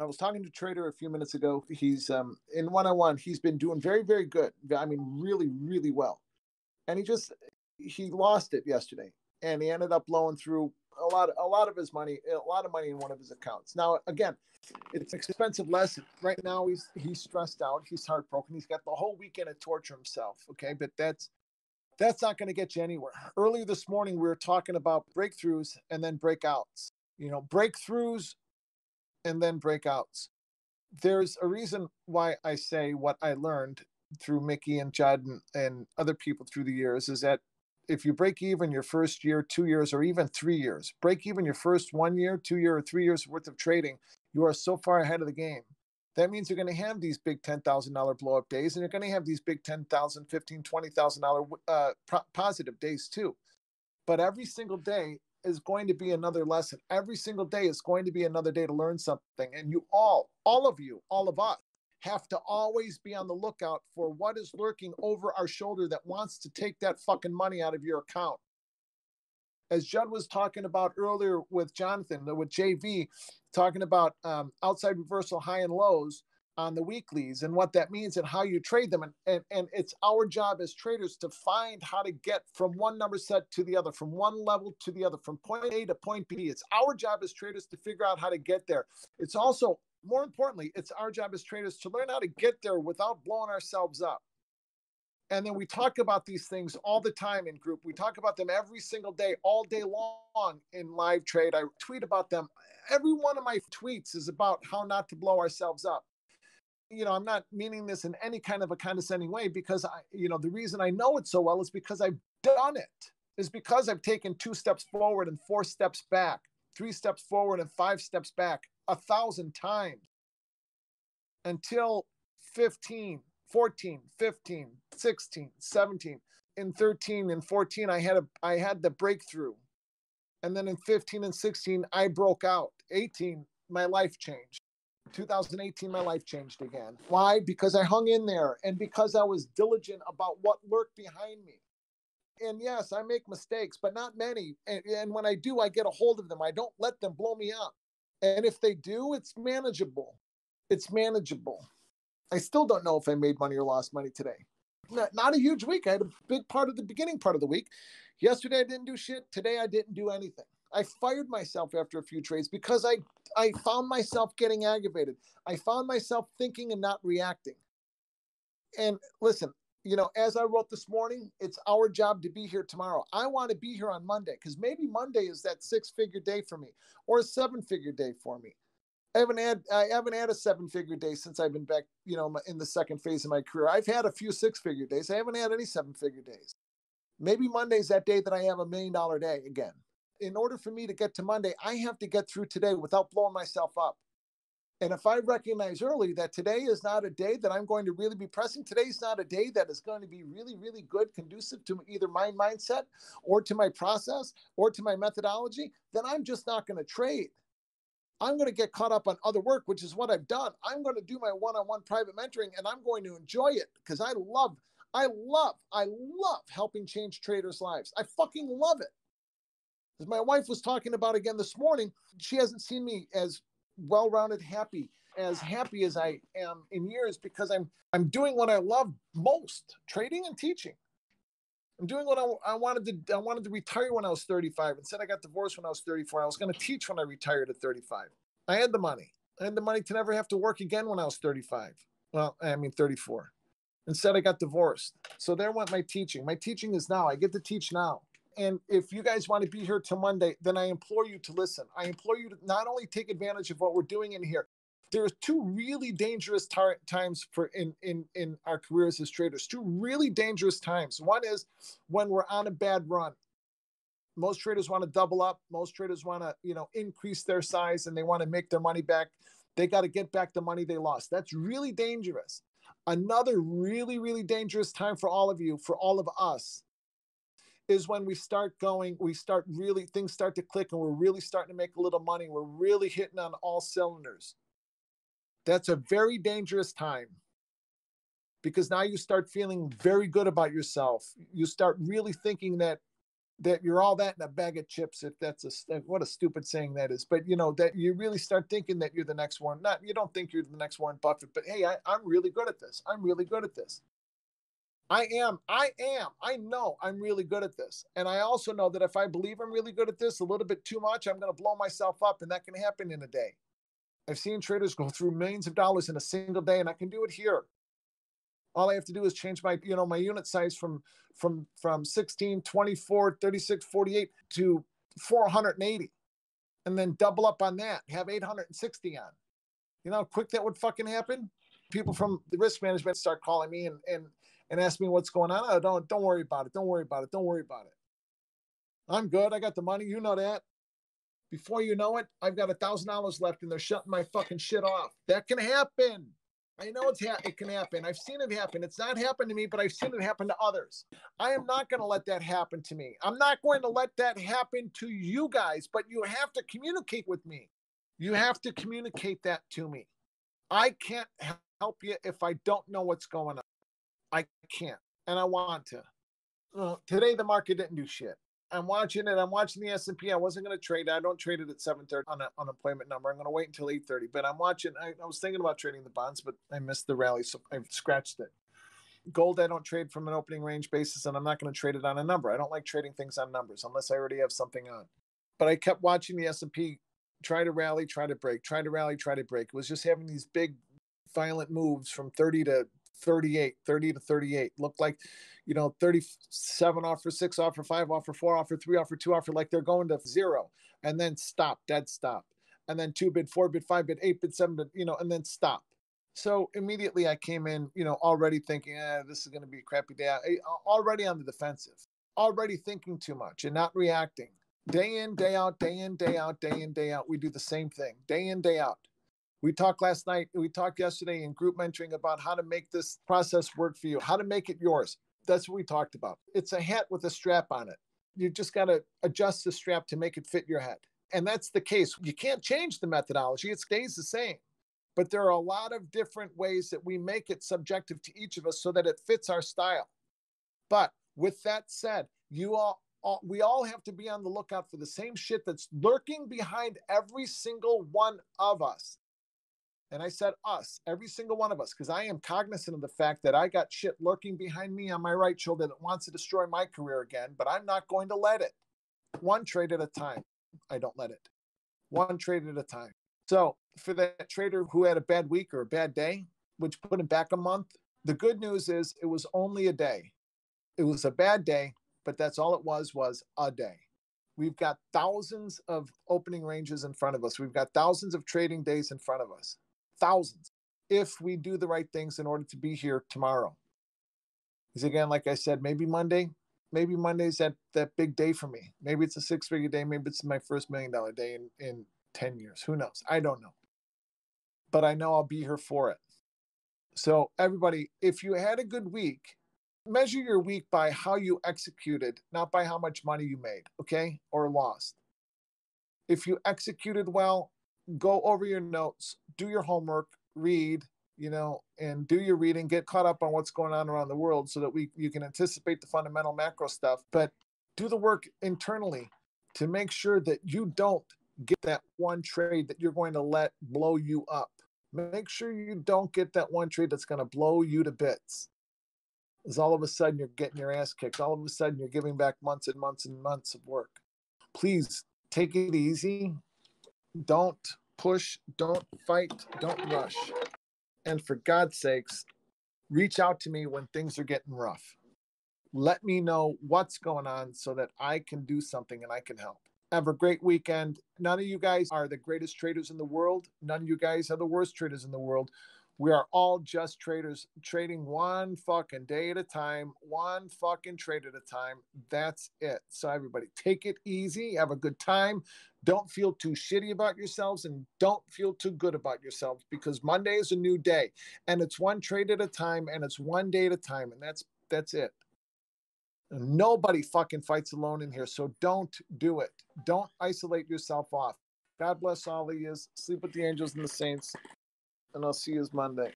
I was talking to Trader a few minutes ago. He's um, in one on one. He's been doing very, very good. I mean, really, really well. And he just he lost it yesterday, and he ended up blowing through a lot, a lot of his money, a lot of money in one of his accounts. Now, again, it's expensive lesson. Right now, he's he's stressed out. He's heartbroken. He's got the whole weekend to torture himself. Okay, but that's that's not going to get you anywhere. Earlier this morning, we were talking about breakthroughs and then breakouts. You know, breakthroughs and then breakouts. There's a reason why I say what I learned through Mickey and Judd and, and other people through the years is that if you break even your first year, two years, or even three years, break even your first one year, two year, or three years worth of trading, you are so far ahead of the game. That means you're going to have these big $10,000 blow up days and you're going to have these big $10,000, $15,000, $20,000 uh, positive days too. But every single day is going to be another lesson. Every single day is going to be another day to learn something. And you all, all of you, all of us, have to always be on the lookout for what is lurking over our shoulder that wants to take that fucking money out of your account. As Judd was talking about earlier with Jonathan, with JV, talking about um, outside reversal high and lows on the weeklies and what that means and how you trade them. And, and, and it's our job as traders to find how to get from one number set to the other, from one level to the other, from point A to point B. It's our job as traders to figure out how to get there. It's also more importantly, it's our job as traders to learn how to get there without blowing ourselves up. And then we talk about these things all the time in group. We talk about them every single day, all day long in live trade. I tweet about them. Every one of my tweets is about how not to blow ourselves up. You know, I'm not meaning this in any kind of a condescending way because I, you know, the reason I know it so well is because I've done it, is because I've taken two steps forward and four steps back, three steps forward and five steps back a thousand times until 15, 14, 15, 16, 17. In 13 and 14, I had a I had the breakthrough. And then in 15 and 16, I broke out. 18, my life changed. 2018, my life changed again. Why? Because I hung in there and because I was diligent about what lurked behind me. And yes, I make mistakes, but not many. And, and when I do, I get a hold of them. I don't let them blow me up. And if they do, it's manageable. It's manageable. I still don't know if I made money or lost money today. Not, not a huge week. I had a big part of the beginning part of the week. Yesterday I didn't do shit. Today I didn't do anything. I fired myself after a few trades because I I found myself getting aggravated. I found myself thinking and not reacting. And listen, you know, as I wrote this morning, it's our job to be here tomorrow. I want to be here on Monday because maybe Monday is that six figure day for me or a seven figure day for me. I haven't had I haven't had a seven figure day since I've been back, you know, in the second phase of my career. I've had a few six figure days. I haven't had any seven figure days. Maybe Monday's that day that I have a million dollar day again. In order for me to get to Monday, I have to get through today without blowing myself up. And if I recognize early that today is not a day that I'm going to really be pressing, today's not a day that is going to be really, really good, conducive to either my mindset or to my process or to my methodology, then I'm just not going to trade. I'm going to get caught up on other work, which is what I've done. I'm going to do my one on one private mentoring and I'm going to enjoy it because I love, I love, I love helping change traders' lives. I fucking love it. As my wife was talking about again this morning, she hasn't seen me as well-rounded, happy, as happy as I am in years because I'm I'm doing what I love most, trading and teaching. I'm doing what I, I wanted to I wanted to retire when I was 35. Instead, I got divorced when I was 34. I was going to teach when I retired at 35. I had the money. I had the money to never have to work again when I was 35. Well, I mean 34. Instead, I got divorced. So there went my teaching. My teaching is now. I get to teach now and if you guys want to be here till Monday, then I implore you to listen. I implore you to not only take advantage of what we're doing in here. There's two really dangerous tar- times for in in in our careers as traders. Two really dangerous times. One is when we're on a bad run. Most traders want to double up. Most traders want to you know increase their size and they want to make their money back. They got to get back the money they lost. That's really dangerous. Another really really dangerous time for all of you, for all of us, is when we start going, we start really, things start to click and we're really starting to make a little money. We're really hitting on all cylinders. That's a very dangerous time because now you start feeling very good about yourself. You start really thinking that that you're all that in a bag of chips if that's a what a stupid saying that is but you know that you really start thinking that you're the next one not you don't think you're the next warren buffett but hey I, i'm really good at this i'm really good at this i am i am i know i'm really good at this. And i also know that if i believe i'm really good at this a little bit too much i'm going to blow myself up and that can happen in a day. I've seen traders go through millions of dollars in a single day and i can do it here. All i have to do is change my you know my unit size from from from 16 24 36 48 to 480 and then double up on that have 860 on. You know how quick that would fucking happen people from the risk management start calling me and and and ask me what's going on oh, don't don't worry about it don't worry about it don't worry about it i'm good i got the money you know that before you know it i've got a thousand dollars left and they're shutting my fucking shit off that can happen I know it's ha- it can happen. I've seen it happen. It's not happened to me, but I've seen it happen to others. I am not going to let that happen to me. I'm not going to let that happen to you guys, but you have to communicate with me. You have to communicate that to me. I can't help you if I don't know what's going on. I can't, and I want to. Uh, today the market didn't do shit. I'm watching it. I'm watching the S&P. I wasn't going to trade. I don't trade it at 7:30 on an unemployment number. I'm going to wait until 8:30. But I'm watching. I, I, was thinking about trading the bonds, but I missed the rally, so I scratched it. Gold, I don't trade from an opening range basis, and I'm not going to trade it on a number. I don't like trading things on numbers unless I already have something on. But I kept watching the S&P try to rally, try to break, try to rally, try to break. It was just having these big, violent moves from 30 to 38, 30 to 38. Looked like, you know, 37 off for six off for five off for four off for three off for two off for like they're going to zero and then stop, dead stop. And then two bid, four bid, five bid, eight bid, seven bid, you know, and then stop. So immediately I came in, you know, already thinking, eh, this is going to be a crappy day. Already on the defensive, already thinking too much and not reacting. Day in, day out, day in, day out, day in, day out. We do the same thing, day in, day out. We talked last night, we talked yesterday in group mentoring about how to make this process work for you, how to make it yours. That's what we talked about. It's a hat with a strap on it. You just got to adjust the strap to make it fit your head. And that's the case. You can't change the methodology, it stays the same. But there are a lot of different ways that we make it subjective to each of us so that it fits our style. But with that said, you all, all we all have to be on the lookout for the same shit that's lurking behind every single one of us and I said us, every single one of us, because I am cognizant of the fact that I got shit lurking behind me on my right shoulder that wants to destroy my career again, but I'm not going to let it. One trade at a time. I don't let it. One trade at a time. So for that trader who had a bad week or a bad day, which put him back a month, the good news is it was only a day. It was a bad day, but that's all it was was a day. We've got thousands of opening ranges in front of us. We've got thousands of trading days in front of us thousands if we do the right things in order to be here tomorrow. Because again, like I said, maybe Monday, maybe Monday's that that big day for me. Maybe it's a six figure day. Maybe it's my first million dollar day in, in 10 years. Who knows? I don't know. But I know I'll be here for it. So, everybody, if you had a good week, measure your week by how you executed, not by how much money you made, okay, or lost. If you executed well, go over your notes, do your homework, read, you know, and do your reading, get caught up on what's going on around the world so that we you can anticipate the fundamental macro stuff, but do the work internally to make sure that you don't get that one trade that you're going to let blow you up. Make sure you don't get that one trade that's going to blow you to bits. Because all of a sudden you're getting your ass kicked. All of a sudden you're giving back months and months and months of work. Please take it easy don't push, don't fight, don't rush. And for God's sakes, reach out to me when things are getting rough. Let me know what's going on so that I can do something and I can help. Have a great weekend. None of you guys are the greatest traders in the world. None of you guys are the worst traders in the world. We are all just traders trading one fucking day at a time, one fucking trade at a time. That's it. So, everybody, take it easy, have a good time. Don't feel too shitty about yourselves and don't feel too good about yourselves because Monday is a new day and it's one trade at a time and it's one day at a time. And that's that's it. Nobody fucking fights alone in here. So don't do it. Don't isolate yourself off. God bless all of you. Sleep with the angels and the saints and I'll see you Monday.